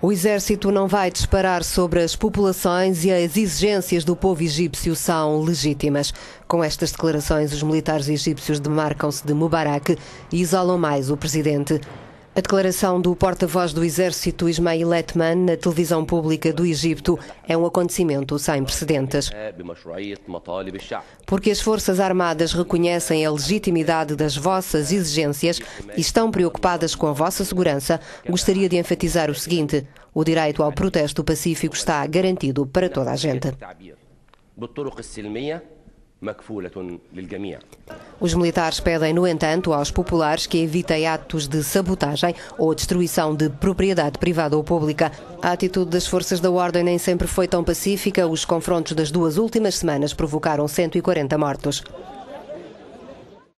O exército não vai disparar sobre as populações e as exigências do povo egípcio são legítimas. Com estas declarações, os militares egípcios demarcam-se de Mubarak e isolam mais o presidente. A declaração do porta-voz do exército Ismail Etman na televisão pública do Egito é um acontecimento sem precedentes. Porque as Forças Armadas reconhecem a legitimidade das vossas exigências e estão preocupadas com a vossa segurança, gostaria de enfatizar o seguinte: o direito ao protesto pacífico está garantido para toda a gente. Os militares pedem, no entanto, aos populares que evitem atos de sabotagem ou destruição de propriedade privada ou pública. A atitude das forças da ordem nem sempre foi tão pacífica. Os confrontos das duas últimas semanas provocaram 140 mortos.